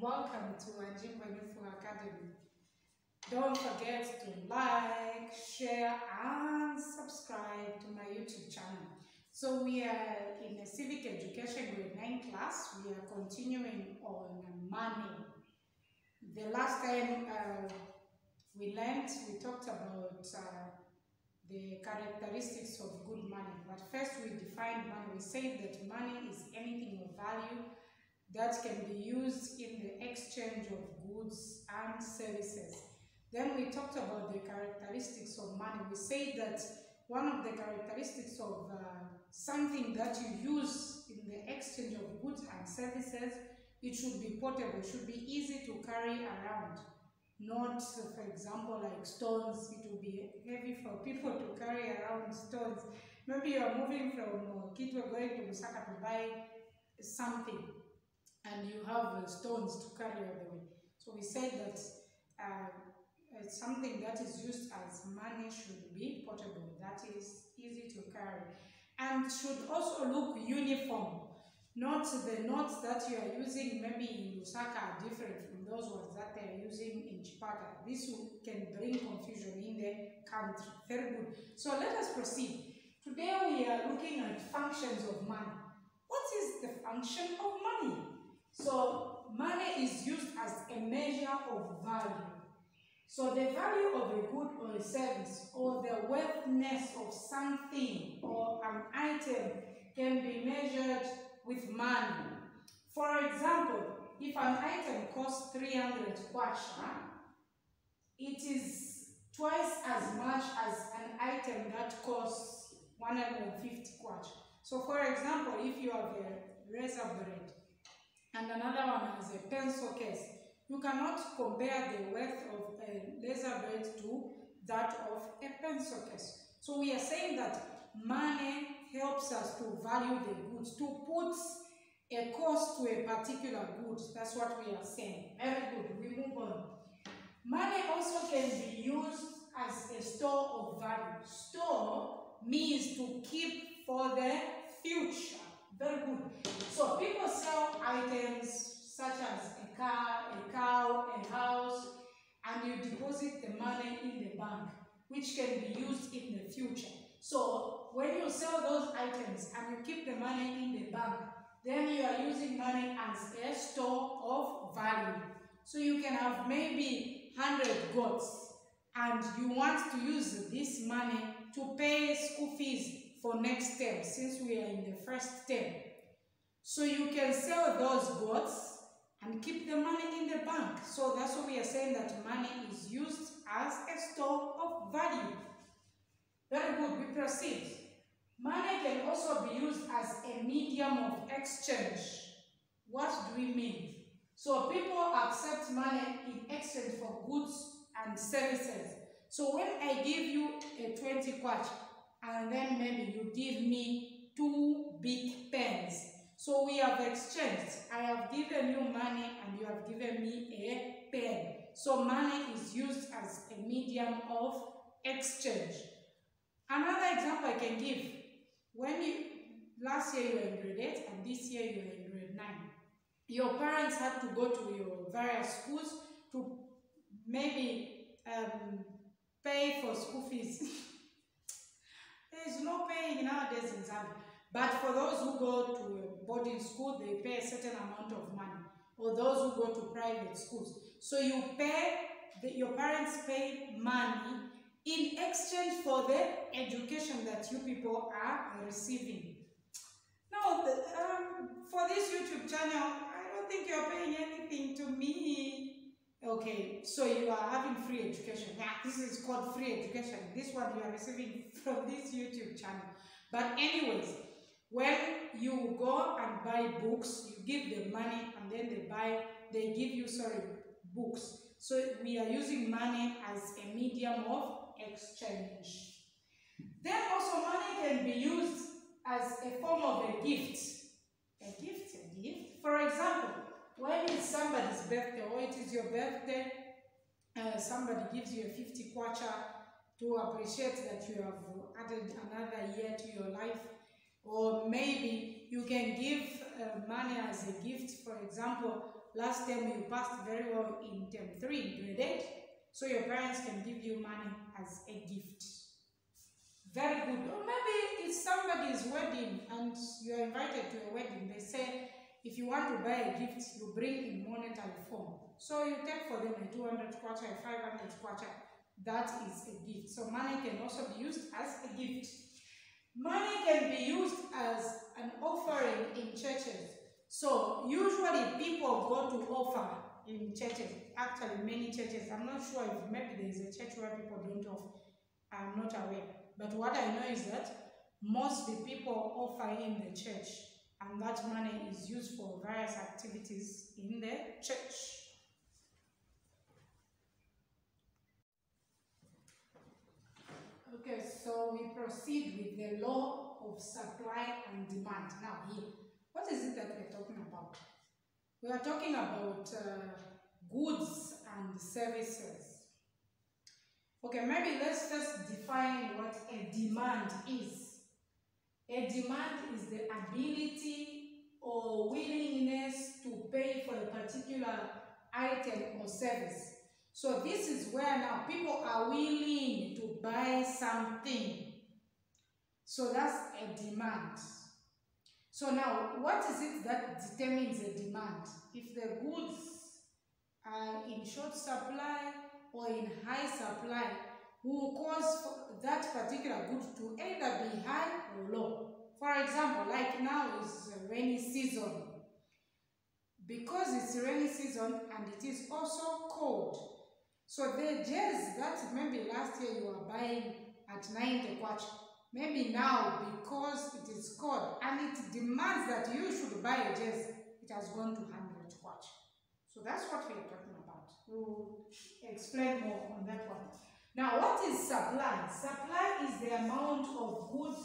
Welcome to Angy Ngwenyufu Academy. Don't forget to like, share, and subscribe to my YouTube channel. So we are in a civic education grade 9 class. We are continuing on money. The last time uh, we learned, we talked about uh, the characteristics of good money. But first we defined money. We said that money is anything of value that can be used in the exchange of goods and services. Then we talked about the characteristics of money. We said that one of the characteristics of uh, something that you use in the exchange of goods and services, it should be portable, should be easy to carry around. Not, for example, like stones, it will be heavy for people to carry around stones. Maybe you are moving from uh, Kitwe going to Lusaka to buy something and you have uh, stones to carry all the way. So we said that uh, something that is used as money should be portable, that is easy to carry, and should also look uniform. Not the notes that you are using maybe in Lusaka are different from those ones that they are using in Chipata. This can bring confusion in the country. Very good. So let us proceed. Today we are looking at functions of money. What is the function of money? So money is used as a measure of value. So the value of a good or a service or the worthiness of something or an item can be measured with money. For example, if an item costs 300 kwacha, it is twice as much as an item that costs 150 kwacha. So for example, if you have a razor blade and another one has a pencil case, you cannot compare the worth of a laser blade to that of a pencil case. So we are saying that money helps us to value the goods, to put a cost to a particular good. That's what we are saying. Very good. We move on. Money also can be used as a store of value. Store means to keep for the future. Very good. So people sell items such as a car, a cow, a house, and you deposit the money in the bank, which can be used in the future. So when you sell those items and you keep the money in the bank, then you are using money as a store of value. So you can have maybe 100 goats and you want to use this money to pay school fees for next term since we are in the first term. So you can sell those goats and keep the money in the bank. So that's what we are saying that money is used as a store of value. Very good, we proceed. Money can also be used as a medium of exchange. What do we mean? So people accept money in exchange for goods and services. So when I give you a 20 kwacha and then maybe you give me two big pens, so we have exchanged. I have given you money and you have given me a pen. So money is used as a medium of exchange. Another example I can give. When you, last year you were in grade 8 and this year you are in grade 9. Your parents had to go to your various schools to maybe um, pay for school fees. there is no paying nowadays in Zambia. But for those who go to boarding school, they pay a certain amount of money. Or those who go to private schools. So you pay, the, your parents pay money in exchange for the education that you people are receiving. Now, the, um, for this YouTube channel, I don't think you're paying anything to me. Okay, so you are having free education. Yeah, this is called free education. This one you are receiving from this YouTube channel. But anyways, when you go and buy books, you give them money and then they buy, they give you, sorry, books. So we are using money as a medium of exchange. Then also money can be used as a form of a gift. A gift, a gift. For example, when it's somebody's birthday or it is your birthday, uh, somebody gives you a 50 kwacha to appreciate that you have added another year to your life or maybe you can give uh, money as a gift. For example, last time you passed very well in term 3, grade 8, so your parents can give you money as a gift. Very good. Or maybe it's somebody's wedding and you are invited to a wedding. They say if you want to buy a gift, you bring in monetary form. So you take for them a 200 kwacha, a 500 kwacha. That is a gift. So money can also be used as a gift. Money can be used as an offering in churches. So usually people go to offer in churches. Actually, many churches. I'm not sure if maybe there is a church where people don't offer. I'm not aware. But what I know is that mostly people offer in the church and that money is used for various activities in the church. Okay, so we proceed with the law of supply and demand. Now here, what is it that we're talking about? We are talking about uh, goods and services. Okay, maybe let's just define what a demand is. A demand is the ability or willingness to pay for a particular item or service. So this is where now people are willing to buy something. So that's a demand. So now, what is it that determines a demand? If the goods are in short supply or in high supply, will cause that particular good to either be high or low. For example, like now is rainy season. Because it's rainy season and it is also cold, so the jazz that maybe last year you were buying at 90 kwacha, maybe now because it is cold and it demands that you should buy a jazz, it has gone to 100 kwacha. So that's what we are talking about. We'll explain more on that one. Now, what is supply? Supply is the amount of goods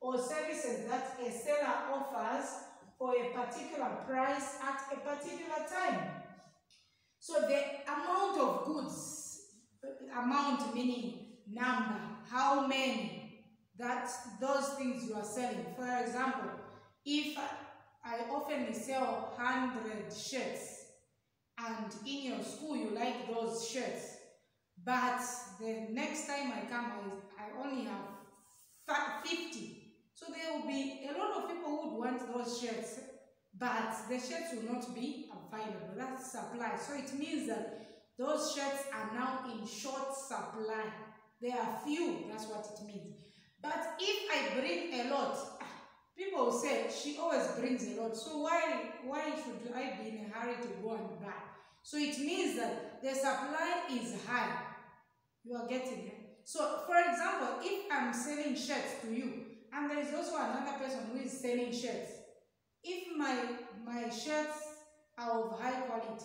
or services that a seller offers for a particular price at a particular time. So the amount of goods, amount meaning number, how many, that those things you are selling. For example, if I often sell 100 shirts and in your school you like those shirts, but the next time I come, I, I only have 50. So there will be a lot of people who would want those shirts, but the shirts will not be available. That's supply. So it means that those shirts are now in short supply. There are few, that's what it means. But if I bring a lot, ah, people will say, she always brings a lot. So why, why should I be in a hurry to go and buy? So it means that the supply is high. You are getting it? So, for example, if I'm selling shirts to you, and there is also another person who is selling shirts, if my, my shirts are of high quality,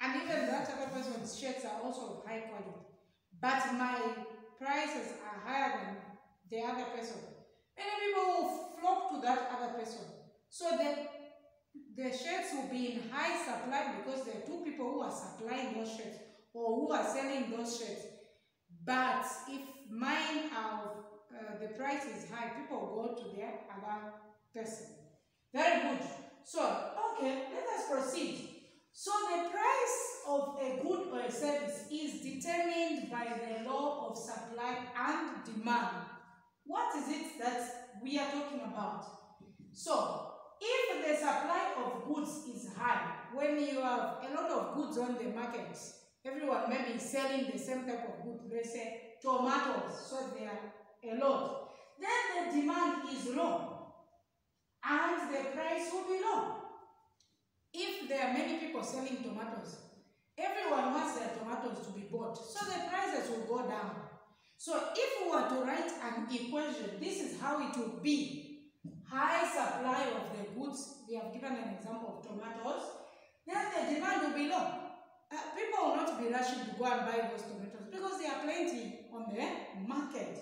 and even that other person's shirts are also of high quality, but my prices are higher than the other person, many people will flock to that other person. So that the shirts will be in high supply because there are two people who are supplying those shirts or who are selling those shirts. But if mine are uh, the price is high, people go to their other person. Very good. So, okay, let us proceed. So the price of a good or a service is determined by the law of supply and demand. What is it that we are talking about? So, if the supply of goods is high, when you have a lot of goods on the market, everyone may be selling the same type of good, let's say tomatoes, so they are a lot. Then the demand is low and the price will be low. If there are many people selling tomatoes, everyone wants their tomatoes to be bought, so the prices will go down. So if we were to write an equation, this is how it would be. High supply of the goods, we have given an example of tomatoes, then the demand will be low. Uh, people will not be rushing to go and buy those tomatoes because there are plenty on the market.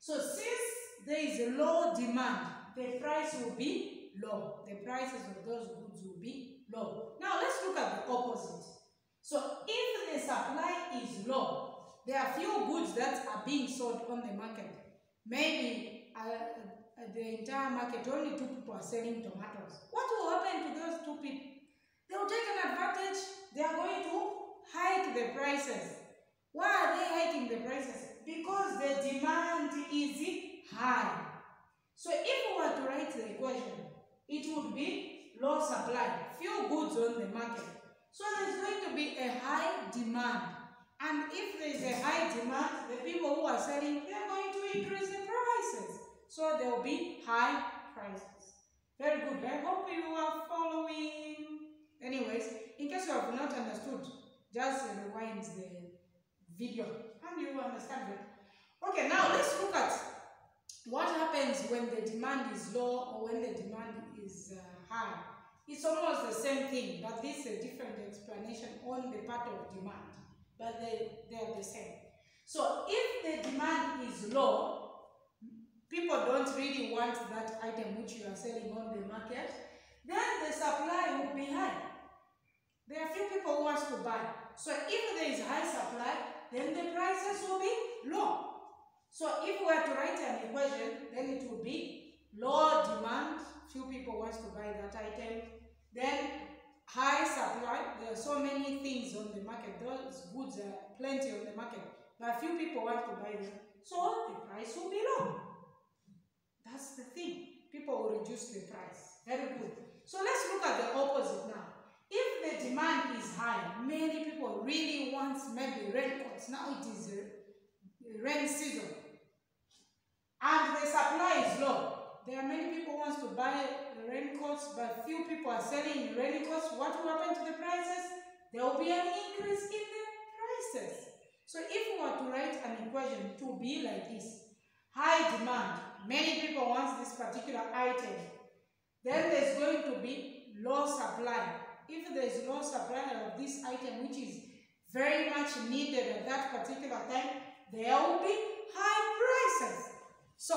So since there is a low demand, the price will be low. The prices of those goods will be low. Now let's look at the opposite. So if the supply is low, there are few goods that are being sold on the market. Maybe uh, uh, the entire market, only two people are selling tomatoes. What will happen to those two people? They will take an advantage. They are going to hike the prices. Why are they hiking the prices? Because the demand is high. So if we were to write the equation, it would be low supply, few goods on the market. So there's going to be a high demand. And if there is a high demand, the people who are selling, they are going to increase the prices. So there will be high prices. Very good. I hope you are following. Anyways, in case you have not understood, just rewind the video and you will understand it. Okay, now let's look at what happens when the demand is low or when the demand is uh, high. It's almost the same thing, but this is a different explanation on the part of demand. But they, they are the same. So if the demand is low, people don't really want that item which you are selling on the market, then the supply will be high. There are few people who want to buy. So if there is high supply, then the prices will be low. So if we were to write an equation, then it would be low demand, few people want to buy that item. Then high supply, there are so many things on the market, those goods are plenty on the market, but few people want to buy them. So the price will be low. That's the thing. People will reduce the price. Very good. So let's look at the opposite now. If the demand is high, many people really want maybe raincoats. Now it is rain season. And the supply is low. There are many people wants to buy raincoats, but few people are selling raincoats. What will happen to the prices? There will be an increase in the prices. So if we were to write an equation to be like this, high demand, many people want this particular item, then there's going to be low supply. If there is no supply of this item, which is very much needed at that particular time, there will be high prices. So,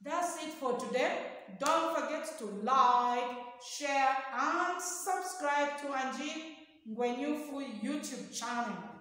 that's it for today. Don't forget to like, share and subscribe to Angy Ngwenyufu YouTube channel.